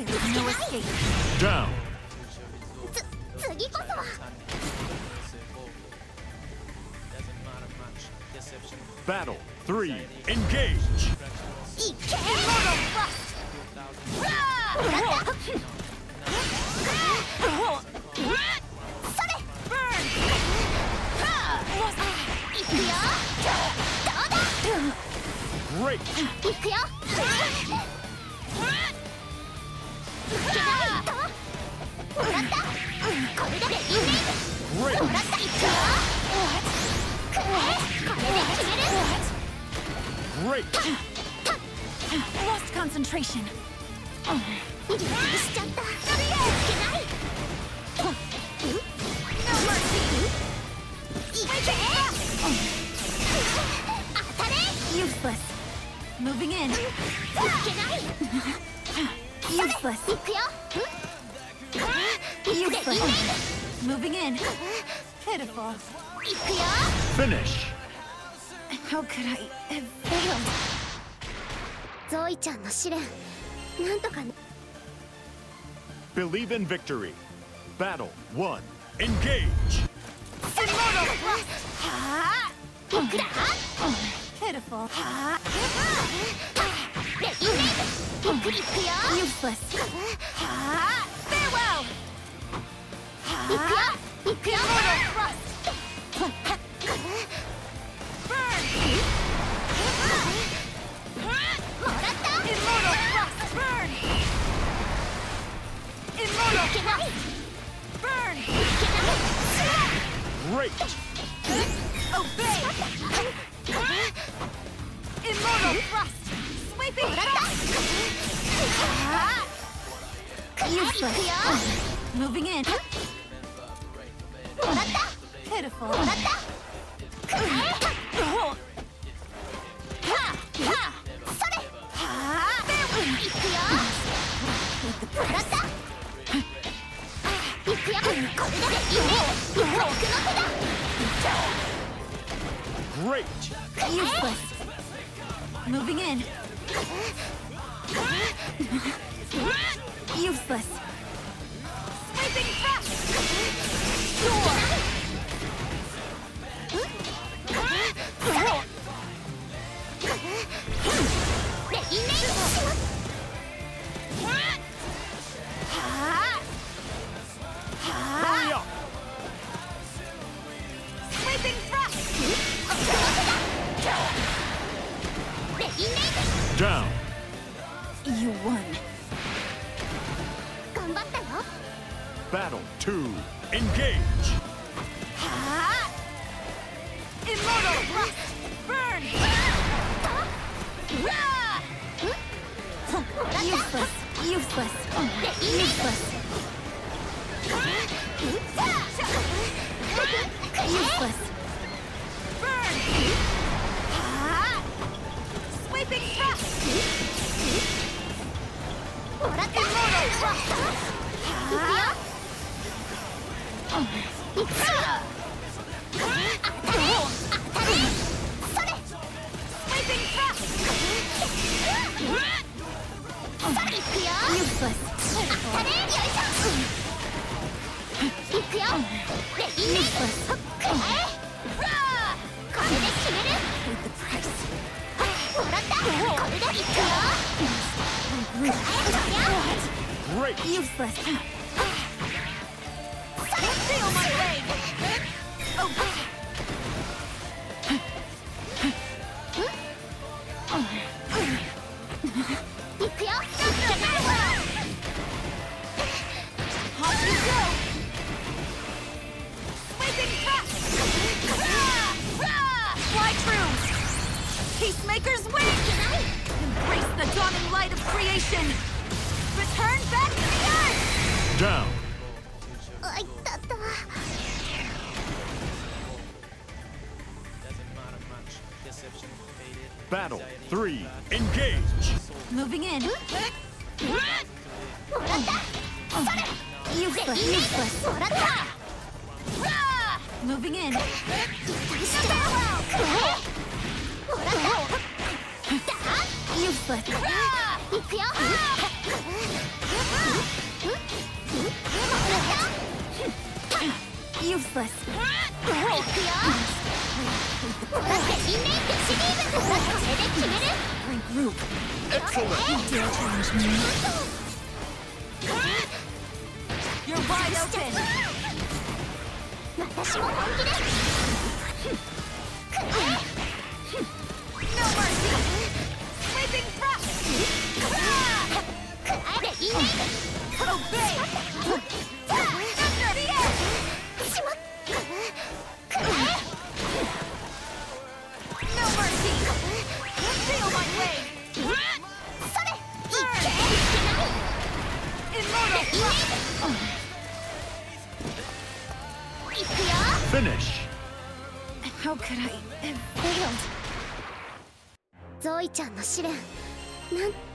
Down. つ次こそは Battle 3. Engage. いけそれいくよどうだ Great. いくよもらったこれでレディーメイ Great. ドもらったいくよこれで決める Great. Lost concentration. リラックスしちゃったいけない No mercy. いけ当たれ Useless. Moving in. いけない Useless. いくよ Easy. Moving in. Pitiful. Finish. How could I have failed? Zoe-chan no shiren. Believe in victory. Battle 1. Engage! Kimono! Ha! Pitiful. Ha! Useless. Ha! Immortal thrust. Sweeping thrust. Useless. Moving in. Great. Useless. Moving in. Useless. Sweeping thrust. Sure. Battle 2. Engage! Ha! Immortal Blast! Burn! Useless! Useless! Useless! Useless! Burn! Ha! Sweeping thrust! Immortal Thrust! Great. Useless. Peacemaker's wing! Embrace the dawning light of creation! Return back to the earth! Down! Battle 3, engage! Moving in. Moving in. わかるいくよ useless. Regroup. Excellent. You dare challenge me? You're wide open. Finish. How could I have failed? Zoe-chan's 試練、なん